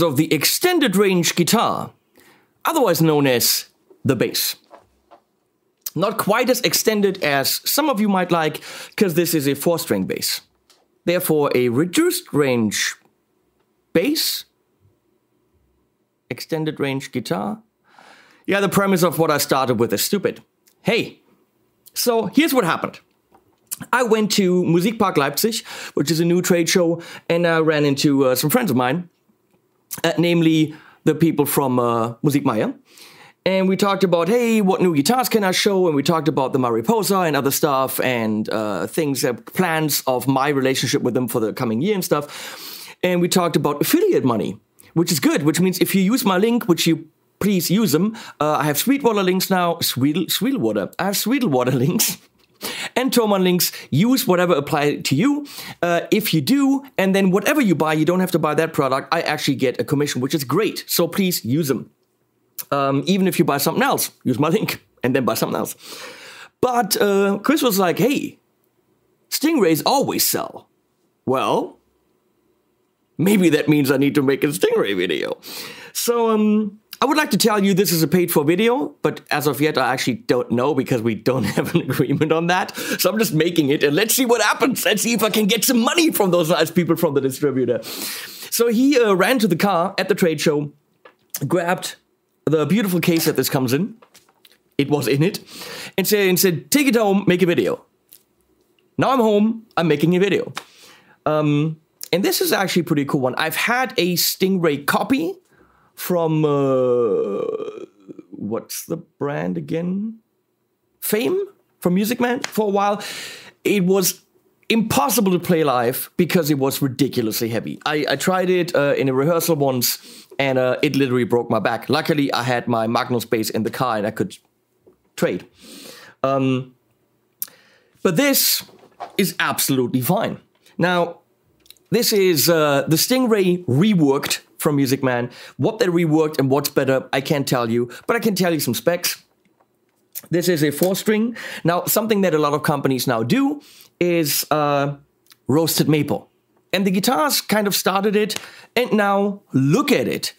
of the extended range guitar, otherwise known as the bass. Not quite as extended as some of you might like, because this is a four string bass. Therefore, a reduced range bass, extended range guitar. Yeah, the premise of what I started with is stupid. Hey, so here's what happened. I went to Musikpark Leipzig, which is a new trade show, and I ran into uh, some friends of mine, uh, namely the people from uh, Musik Meyer. And we talked about, hey, what new guitars can I show? And we talked about the Mariposa and other stuff and uh, things, uh, plans of my relationship with them for the coming year and stuff. And we talked about affiliate money, which is good, which means if you use my link, which you please use them, uh, I have Sweetwater links now. Sweet, Sweetwater. I have Sweetwater links. And Thomann links, use whatever apply to you. Uh, if you do, and then whatever you buy, you don't have to buy that product. I actually get a commission, which is great. So please use them. Um, even if you buy something else, use my link and then buy something else. But uh, Chris was like, hey, Stingrays always sell. Well, maybe that means I need to make a Stingray video. So, um, I would like to tell you this is a paid for video, but as of yet, I actually don't know because we don't have an agreement on that. So I'm just making it and let's see what happens. Let's see if I can get some money from those nice people from the distributor. So he uh, ran to the car at the trade show, grabbed the beautiful case that this comes in. It was in it, and said, and said, take it home, make a video. Now I'm home, I'm making a video. Um, and this is actually a pretty cool one. I've had a Stingray copy from uh, what's the brand again? Fame from Music Man for a while. It was impossible to play live because it was ridiculously heavy. I, I tried it uh, in a rehearsal once and uh, it literally broke my back. Luckily, I had my Magnum bass in the car and I could trade. Um, but this is absolutely fine. Now, this is uh, the Stingray reworked from Music Man. What they reworked and what's better, I can't tell you, but I can tell you some specs. This is a four string. Now, something that a lot of companies now do is uh, roasted maple. And the guitars kind of started it, and now look at it.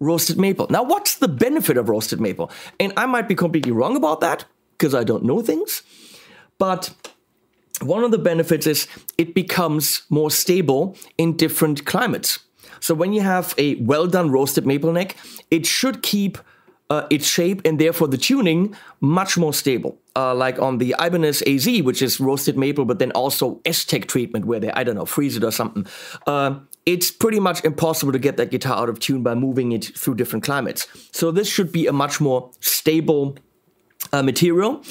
Roasted maple. Now, what's the benefit of roasted maple? And I might be completely wrong about that because I don't know things. But one of the benefits is it becomes more stable in different climates. So when you have a well done roasted maple neck, it should keep uh, its shape and therefore the tuning much more stable. Uh, like on the Ibanez AZ, which is roasted maple, but then also S-Tech treatment where they, I don't know, freeze it or something. Uh, it's pretty much impossible to get that guitar out of tune by moving it through different climates. So this should be a much more stable uh, material,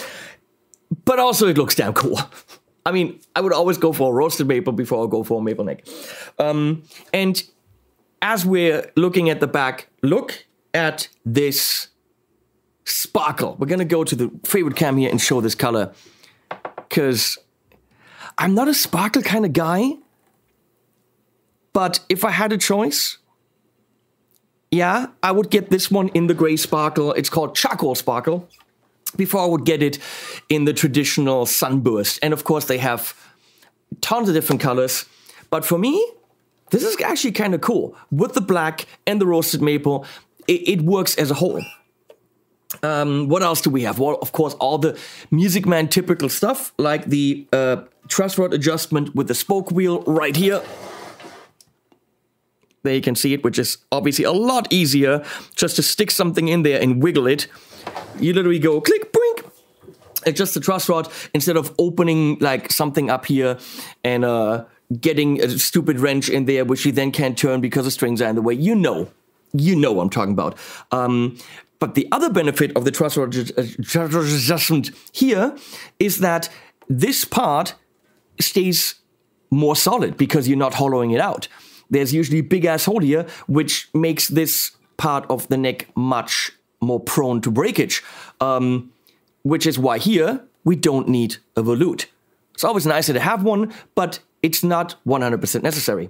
but also it looks damn cool. I mean, I would always go for a roasted maple before I go for a maple neck. Um, and as we're looking at the back, look at this sparkle. We're gonna go to the favorite cam here and show this color. Cause I'm not a sparkle kind of guy. But if I had a choice, yeah, I would get this one in the gray sparkle. It's called charcoal sparkle before I would get it in the traditional sunburst. And of course, they have tons of different colors. But for me, this is actually kind of cool. With the black and the roasted maple, it, it works as a whole. Um, what else do we have? Well, of course, all the Music Man typical stuff, like the uh, truss rod adjustment with the spoke wheel right here. There you can see it, which is obviously a lot easier just to stick something in there and wiggle it you literally go click, brink, adjust the truss rod instead of opening like something up here and uh, getting a stupid wrench in there, which you then can't turn because the strings are in the way. You know, you know what I'm talking about. Um, but the other benefit of the truss rod adjustment here is that this part stays more solid because you're not hollowing it out. There's usually a big ass hole here, which makes this part of the neck much more prone to breakage, um, which is why here we don't need a volute. It's always nicer to have one, but it's not 100% necessary.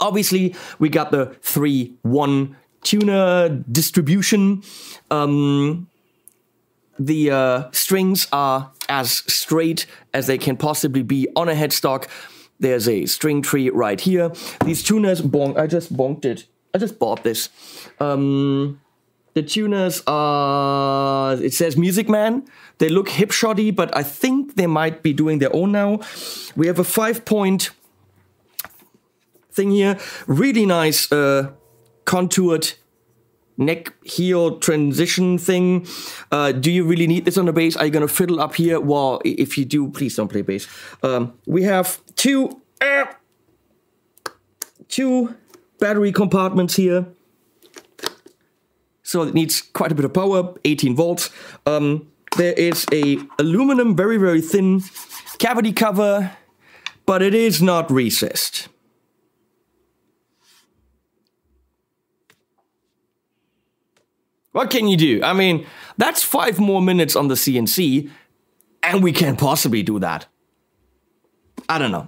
Obviously, we got the 3 1 tuner distribution. Um, the uh, strings are as straight as they can possibly be on a headstock. There's a string tree right here. These tuners, bonk, I just bonked it. I just bought this. Um, the tuners are, it says Music Man. They look Hipshot-y, but I think they might be doing their own now. We have a five point thing here. Really nice uh, contoured neck heel transition thing. Uh, do you really need this on the bass? Are you gonna fiddle up here? Well, if you do, please don't play bass. Um, we have two, uh, two battery compartments here. So it needs quite a bit of power, 18 volts. Um, there is a aluminum, very, very thin cavity cover, but it is not recessed. What can you do? I mean, that's five more minutes on the CNC, and we can't possibly do that. I don't know.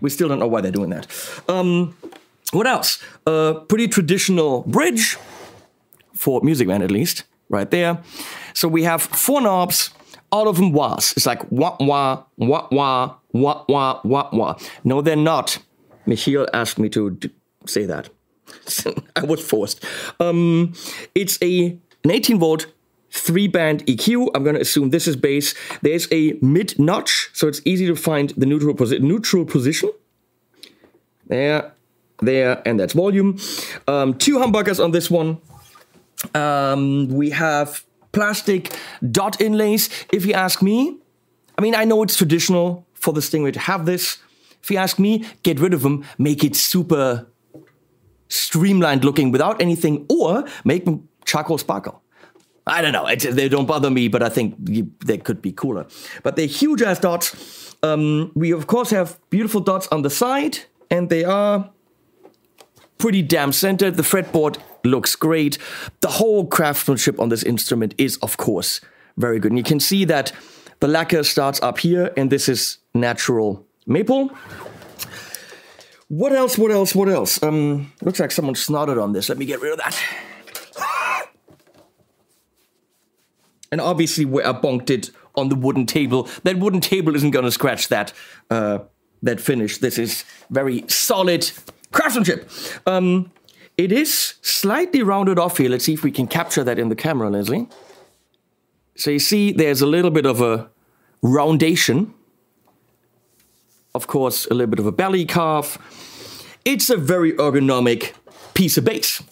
We still don't know why they're doing that. Um, what else? A uh, pretty traditional bridge, for Music Man at least, right there. So we have four knobs, all of them wahs. It's like wah wah, wah wah, wah wah, wah wah. No, they're not. Michiel asked me to say that. I was forced. Um, it's a an 18 volt three band EQ. I'm going to assume this is bass. There's a mid notch, so it's easy to find the neutral, posi neutral position. There, there, and that's volume. Um, two humbuckers on this one. Um, we have plastic dot inlays. If you ask me, I mean, I know it's traditional for the Stingray to have this. If you ask me, get rid of them, make it super streamlined looking without anything, or make them charcoal sparkle. I don't know. They don't bother me, but I think you, they could be cooler. But they're huge ass dots. Um, we of course have beautiful dots on the side, and they are pretty damn centered. The fretboard looks great. The whole craftsmanship on this instrument is, of course, very good. And you can see that the lacquer starts up here, and this is natural maple. What else? What else? What else? Um, looks like someone snotted on this. Let me get rid of that. And obviously, where I bonked it on the wooden table, that wooden table isn't going to scratch that uh, that finish. This is very solid craftsmanship. Um, it is slightly rounded off here. Let's see if we can capture that in the camera, Leslie. So you see, there's a little bit of a roundation of course, a little bit of a belly carve. It's a very ergonomic piece of bass.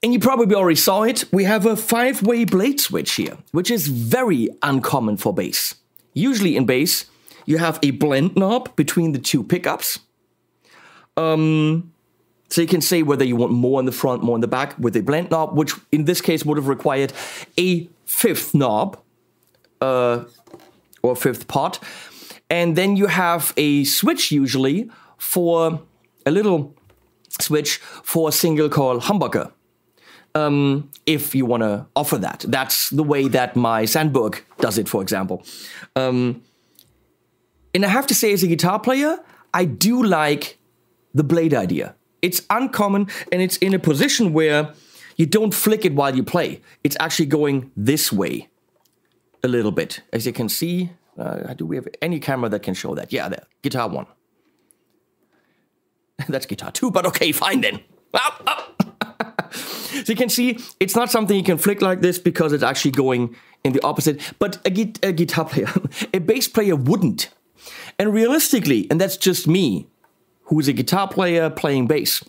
And you probably already saw it, we have a five-way blade switch here, which is very uncommon for bass. Usually in bass, you have a blend knob between the two pickups. Um, so you can see whether you want more in the front, more in the back with a blend knob, which in this case would have required a fifth knob uh, or fifth pot. And then you have a switch usually for a little switch for a single coil humbucker. Um, if you want to offer that. That's the way that my Sandberg does it, for example. Um, and I have to say, as a guitar player, I do like the blade idea. It's uncommon and it's in a position where you don't flick it while you play. It's actually going this way a little bit. As you can see, uh, do we have any camera that can show that? Yeah, there. Guitar one. That's guitar two, but okay, fine then. so you can see it's not something you can flick like this because it's actually going in the opposite. But a, gu a guitar player, a bass player wouldn't. And realistically, and that's just me, who's a guitar player playing bass,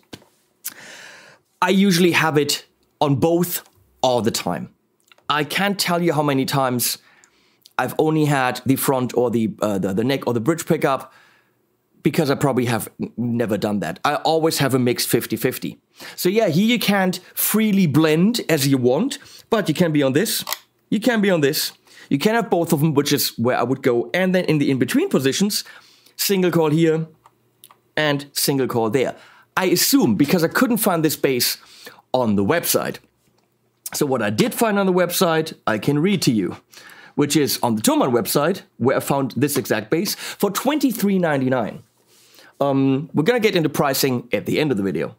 I usually have it on both all the time. I can't tell you how many times I've only had the front or the, uh, the, the neck or the bridge pickup because I probably have never done that. I always have a mix 50-50. So yeah, here you can't freely blend as you want, but you can be on this, you can be on this, you can have both of them, which is where I would go. And then in the in-between positions, single coil here and single core there. I assume, because I couldn't find this base on the website. So what I did find on the website, I can read to you which is on the Thomann website, where I found this exact base for $23.99. Um, we're gonna get into pricing at the end of the video.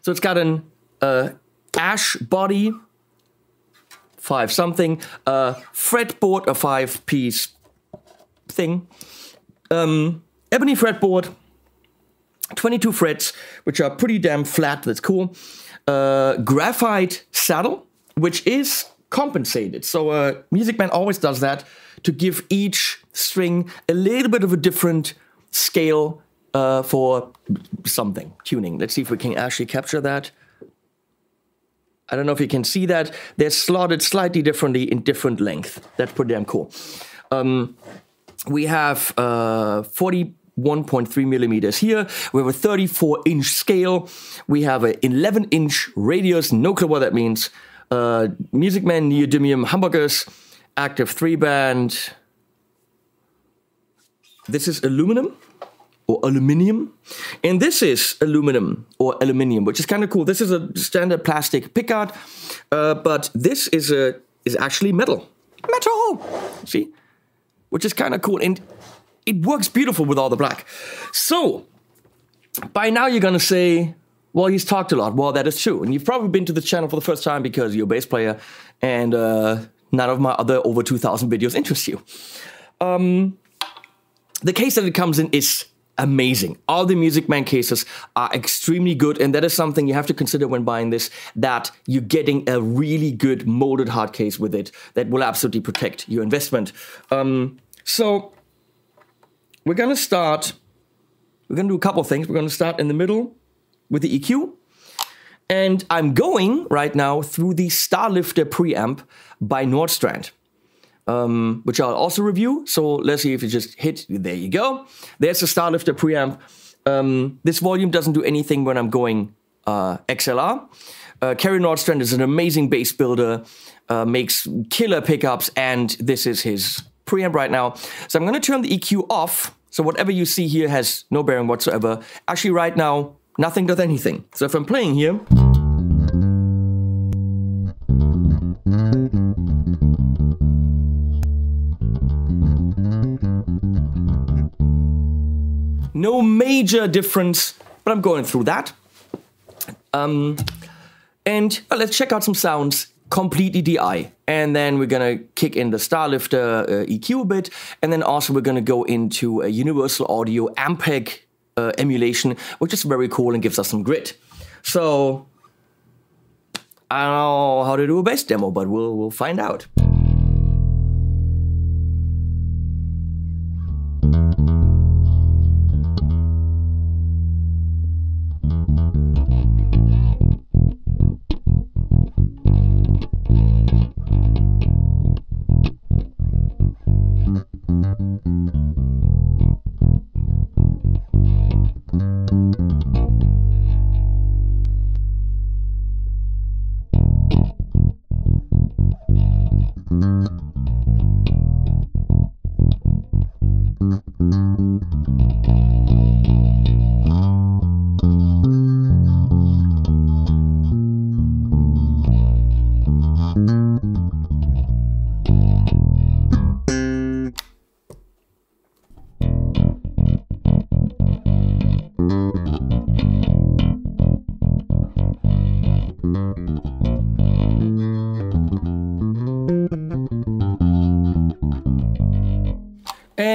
So it's got an uh, ash body, five something, uh, fretboard, a five piece thing, Um, ebony fretboard, 22 frets, which are pretty damn flat. That's cool. Uh, graphite saddle, which is compensated. So uh, Music Man always does that to give each string a little bit of a different scale uh, for something tuning. Let's see if we can actually capture that. I don't know if you can see that. They're slotted slightly differently in different length. That's pretty damn cool. Um, we have uh, 41.3 millimeters here. We have a 34 inch scale. We have an 11 inch radius. No clue what that means. Uh, Music Man neodymium humbuckers, active three band. This is aluminum or aluminium. And this is aluminum or aluminium, which is kind of cool. This is a standard plastic pickguard, uh, but this is a is actually metal. Metal! See? Which is kind of cool. And it works beautiful with all the black. So, by now you're gonna say, well, he's talked a lot. Well, that is true. And you've probably been to the channel for the first time because you're a bass player and uh, none of my other over 2,000 videos interest you. Um, the case that it comes in is amazing. All the Music Man cases are extremely good, and that is something you have to consider when buying this, that you're getting a really good molded hard case with it that will absolutely protect your investment. Um, so we're gonna start, we're gonna do a couple things. We're gonna start in the middle with the EQ. And I'm going right now through the Starlifter preamp by Nordstrand um, which I'll also review. So let's see if you just hit, there you go. There's a Starlifter preamp. Um, this volume doesn't do anything when I'm going uh, XLR. Uh, Carey Nordstrand is an amazing bass builder, uh, makes killer pickups, and this is his preamp right now. So I'm going to turn the EQ off. So whatever you see here has no bearing whatsoever. Actually, right now, nothing does anything. So if I'm playing here. No major difference, but I'm going through that. Um, and well, let's check out some sounds completely DI. And then we're gonna kick in the Starlifter uh, EQ a bit, and then also we're gonna go into a Universal Audio Ampeg uh, emulation, which is very cool and gives us some grit. So I don't know how to do a bass demo, but we'll we'll find out.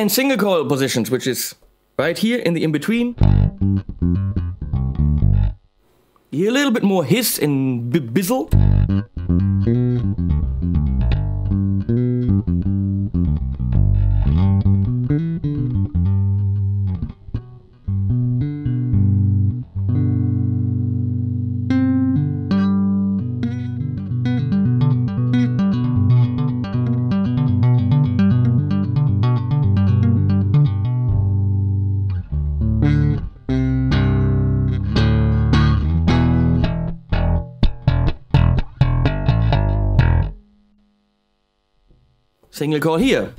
Single coil positions, which is right here in the in-between. a little bit more hiss and bizzle. Single coil here.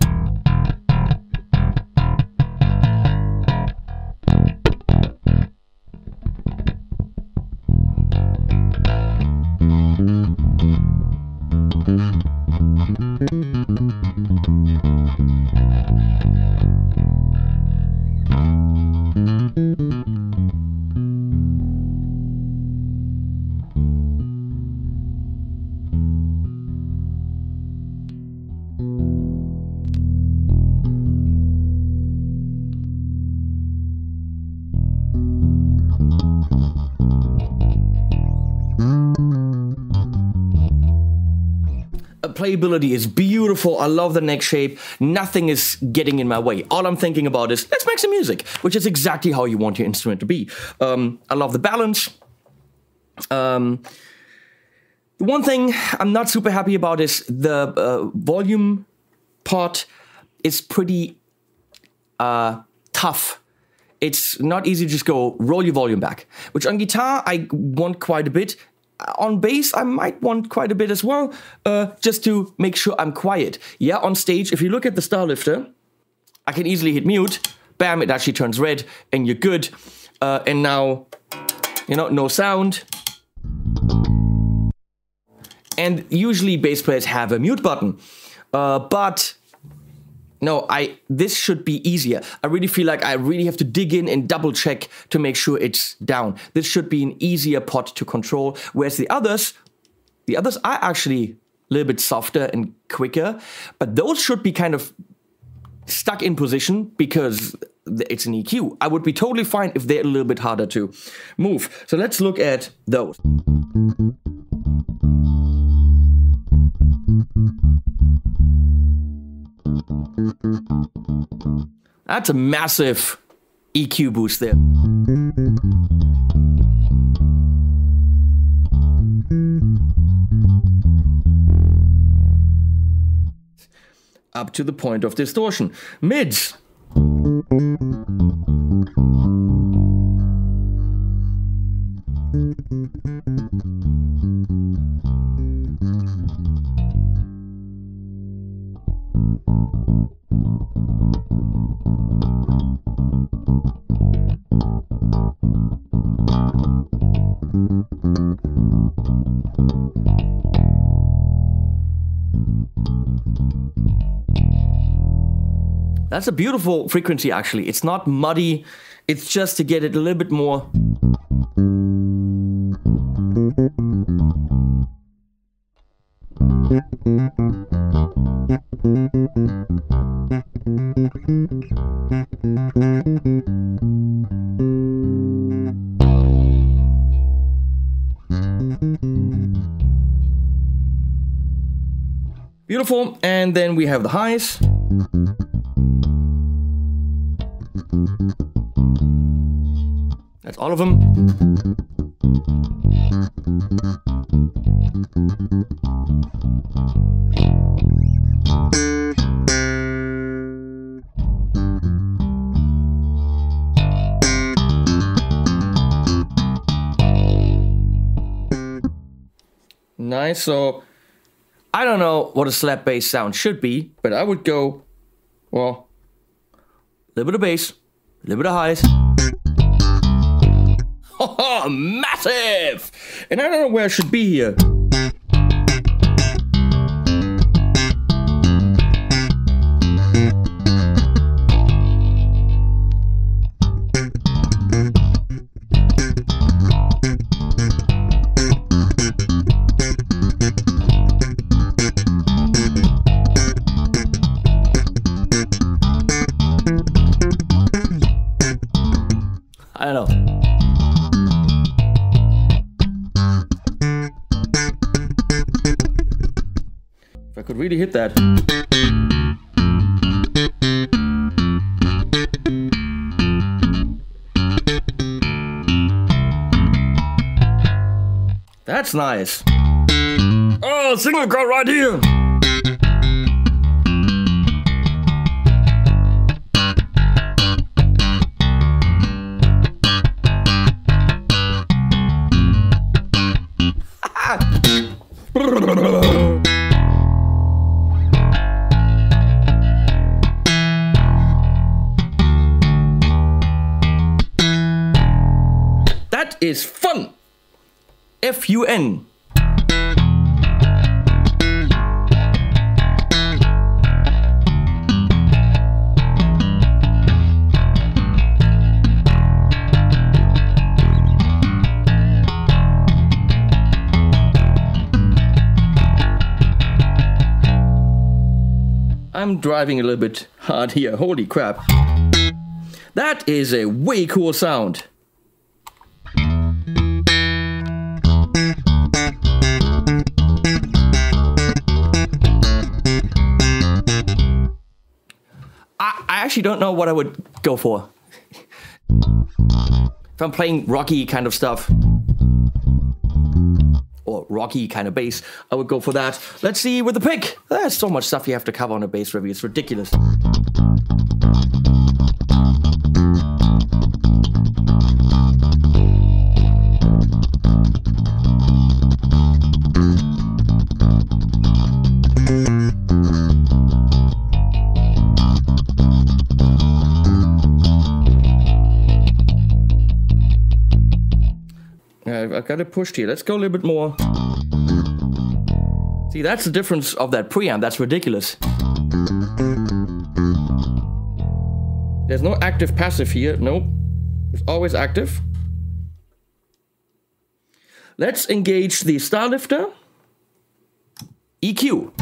Playability is beautiful. I love the neck shape. Nothing is getting in my way. All I'm thinking about is let's make some music, which is exactly how you want your instrument to be. Um, I love the balance. Um, the one thing I'm not super happy about is the uh, volume part is pretty uh, tough. It's not easy to just go roll your volume back, which on guitar I want quite a bit. On bass, I might want quite a bit as well, uh, just to make sure I'm quiet. Yeah, on stage, if you look at the Starlifter, I can easily hit mute. Bam, it actually turns red, and you're good. Uh, and now, you know, no sound. And usually bass players have a mute button. Uh, but no, I this should be easier. I really feel like I really have to dig in and double check to make sure it's down. This should be an easier pot to control, whereas the others, the others are actually a little bit softer and quicker, but those should be kind of stuck in position because it's an EQ. I would be totally fine if they're a little bit harder to move. So let's look at those. That's a massive EQ boost there. Up to the point of distortion. Mids. That's a beautiful frequency, actually. It's not muddy, it's just to get it a little bit more. Beautiful, and then we have the highs. Them. Nice, so I don't know what a slap bass sound should be, but I would go, well, a little bit of bass, a little bit of highs. Massive! And I don't know where I should be here. That's nice. Oh, single cut right here. I'm driving a little bit hard here. Holy crap. That is a way cool sound. Actually don't know what I would go for. if I'm playing rocky kind of stuff, or rocky kind of bass, I would go for that. Let's see with the pick. There's so much stuff you have to cover on a bass review, it's ridiculous. Pushed here. Let's go a little bit more. See, that's the difference of that preamp. That's ridiculous. There's no active passive here. Nope. It's always active. Let's engage the Starlifter. EQ.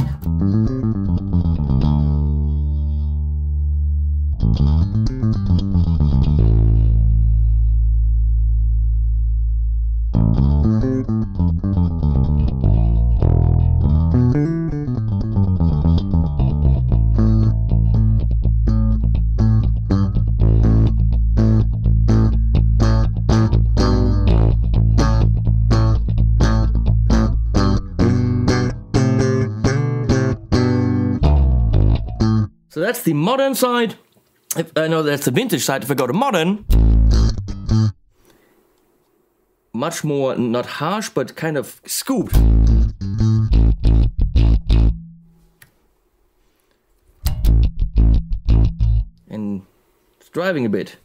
That's the modern side. If, uh, no, that's the vintage side. If I go to modern, much more not harsh, but kind of scooped. And it's driving a bit.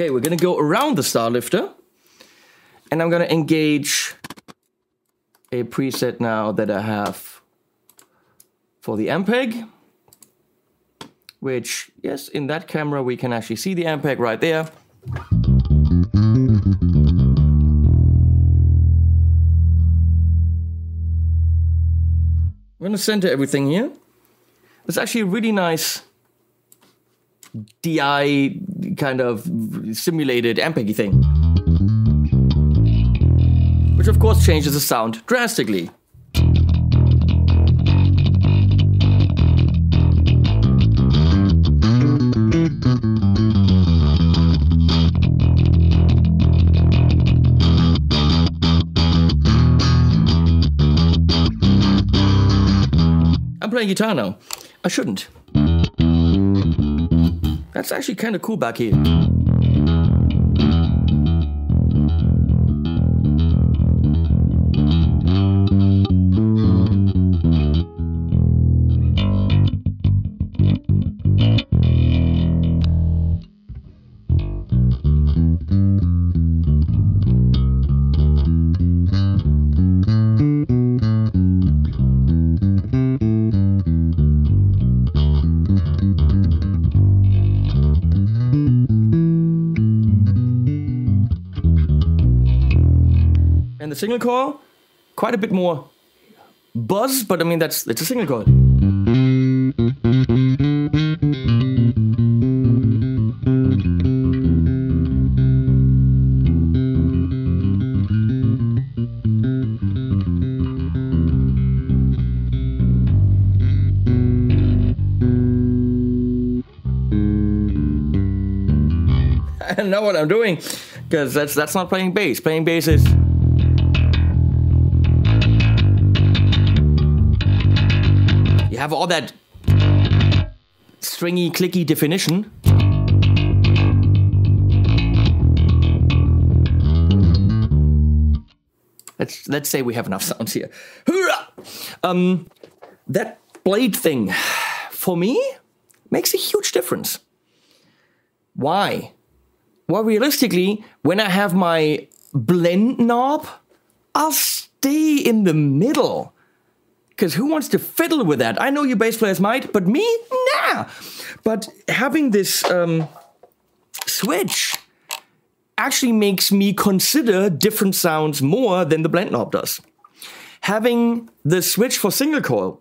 Okay, we're gonna go around the Starlifter and I'm gonna engage a preset now that I have for the Ampeg, which, yes, in that camera we can actually see the Ampeg right there. I'm gonna center everything here. It's actually a really nice DI kind of simulated Ampeg thing. Which of course changes the sound drastically. I'm playing guitar now. I shouldn't. That's actually kind of cool back here. Single coil, quite a bit more buzz, but I mean that's it's a single coil. I know what I'm doing because that's that's not playing bass. Playing bass is have all that stringy, clicky definition. Let's let's say we have enough sounds here. Um, that blade thing, for me, makes a huge difference. Why? Well, realistically, when I have my blend knob, I'll stay in the middle. Because who wants to fiddle with that? I know you bass players might, but me, nah. But having this um, switch actually makes me consider different sounds more than the blend knob does. Having the switch for single coil,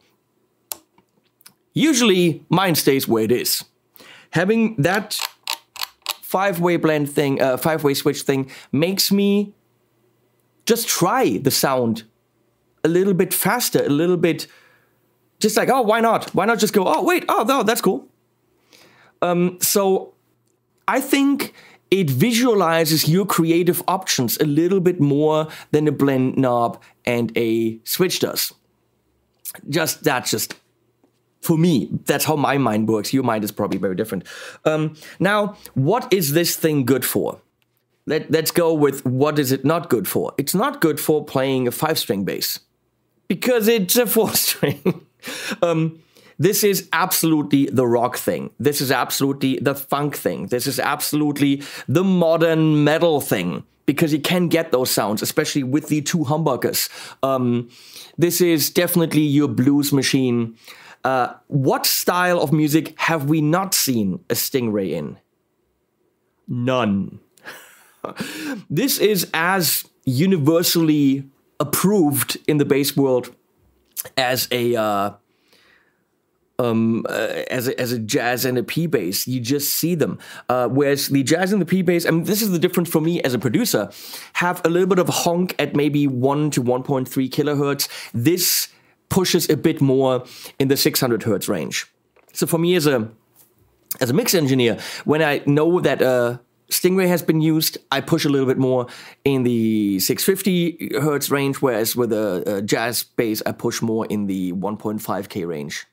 usually mine stays where it is. Having that five-way blend thing, uh, five-way switch thing makes me just try the sound a little bit faster, a little bit just like, oh, why not? Why not just go, oh, wait, oh, no, that's cool. Um, so I think it visualizes your creative options a little bit more than a blend knob and a switch does. Just that's just for me. That's how my mind works. Your mind is probably very different. Um, now, what is this thing good for? Let, let's go with what is it not good for? It's not good for playing a five string bass because it's a four string. um, this is absolutely the rock thing. This is absolutely the funk thing. This is absolutely the modern metal thing because you can get those sounds, especially with the two humbuckers. Um, this is definitely your blues machine. Uh, what style of music have we not seen a Stingray in? None. this is as universally approved in the bass world as a uh, um, uh, as a, as a jazz and a P bass. You just see them. Uh, whereas the jazz and the P bass, I mean, this is the difference for me as a producer, have a little bit of honk at maybe one to one point three kilohertz. This pushes a bit more in the six hundred hertz range. So for me as a as a mix engineer, when I know that uh, Stingray has been used. I push a little bit more in the 650 hertz range, whereas with a, a jazz bass, I push more in the 1.5k range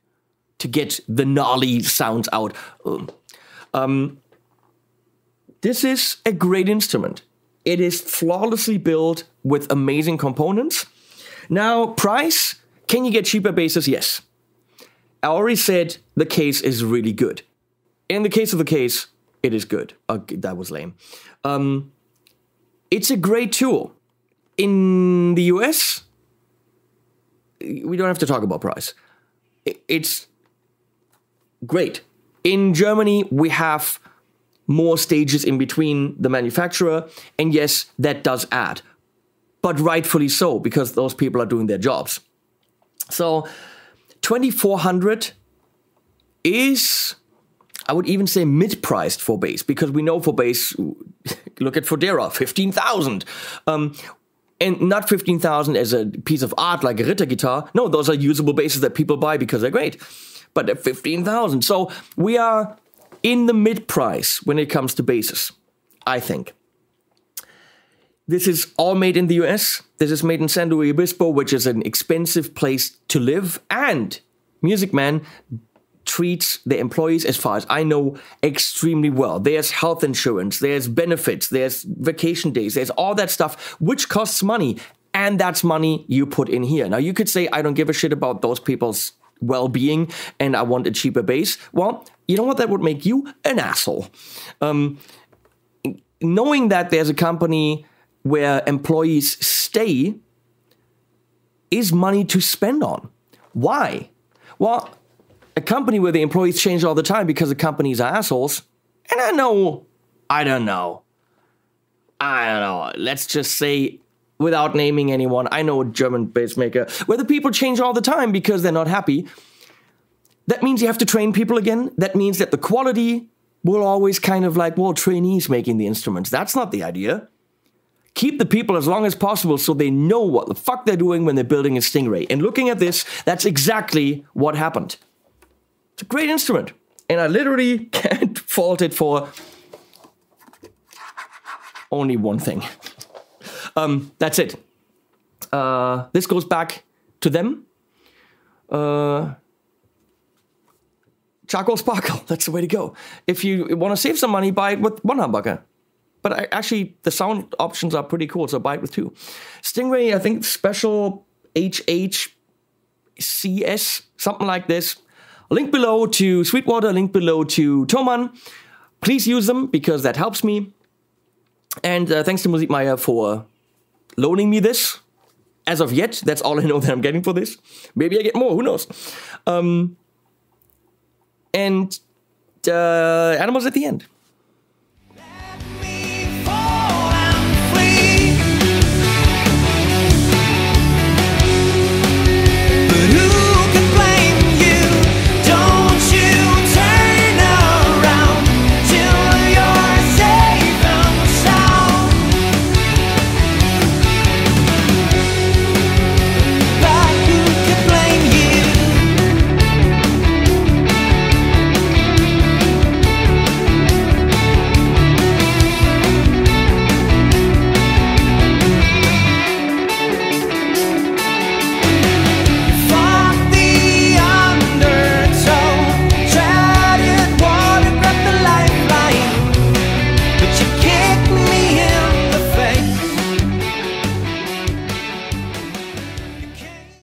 to get the gnarly sounds out. Um, this is a great instrument. It is flawlessly built with amazing components. Now, price, can you get cheaper basses? Yes. I already said the case is really good. In the case of the case, it is good. Uh, that was lame. Um, it's a great tool. In the US, we don't have to talk about price. It's great. In Germany, we have more stages in between the manufacturer, and yes, that does add. But rightfully so, because those people are doing their jobs. So, 2400 is I would even say mid-priced for bass because we know for bass, look at Fodera, fifteen thousand, um, and not fifteen thousand as a piece of art like a Ritter guitar. No, those are usable basses that people buy because they're great, but fifteen thousand. So we are in the mid-price when it comes to basses. I think. This is all made in the US. This is made in San Luis Obispo, which is an expensive place to live. And Music Man treats the employees, as far as I know, extremely well. There's health insurance, there's benefits, there's vacation days, there's all that stuff, which costs money. And that's money you put in here. Now, you could say, I don't give a shit about those people's well being and I want a cheaper bass. Well, you know what? That would make you an asshole. Um, knowing that there's a company where employees stay is money to spend on. Why? Well, a company where the employees change all the time because the company's assholes. And I know, I don't know. I don't know. Let's just say, without naming anyone, I know a German bass maker where the people change all the time because they're not happy. That means you have to train people again. That means that the quality will always kind of like, well, trainees making the instruments. That's not the idea. Keep the people as long as possible so they know what the fuck they're doing when they're building a Stingray. And looking at this, that's exactly what happened. It's a great instrument. And I literally can't fault it for only one thing. Um, that's it. Uh, this goes back to them. Uh, charcoal sparkle, that's the way to go. If you want to save some money, buy it with one humbucker. But I, actually, the sound options are pretty cool, so buy it with two. Stingray, I think special HH CS, something like this. Link below to Sweetwater, link below to Thomann. Please use them because that helps me. And uh, thanks to Musik Meyer for loaning me this. as of yet, that's all I know that I'm getting for this. Maybe I get more. Who knows? Um, and uh, animals at the end.